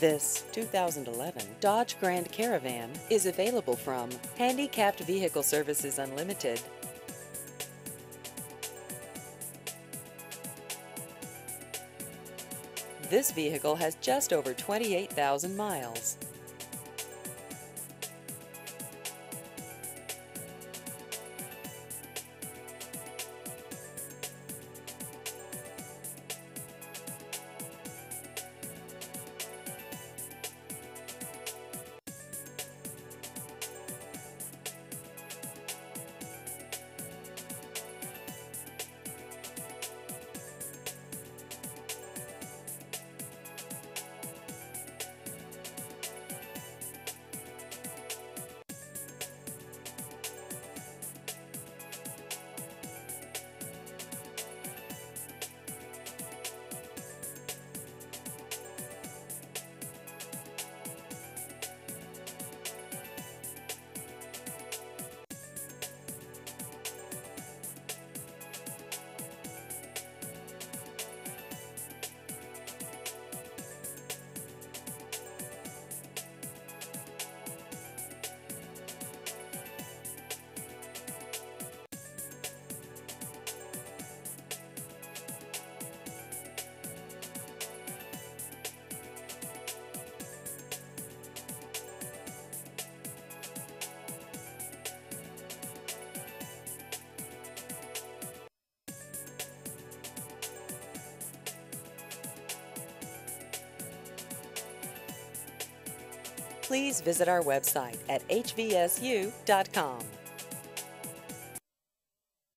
This 2011 Dodge Grand Caravan is available from Handicapped Vehicle Services Unlimited. This vehicle has just over 28,000 miles. Please visit our website at hvsu.com.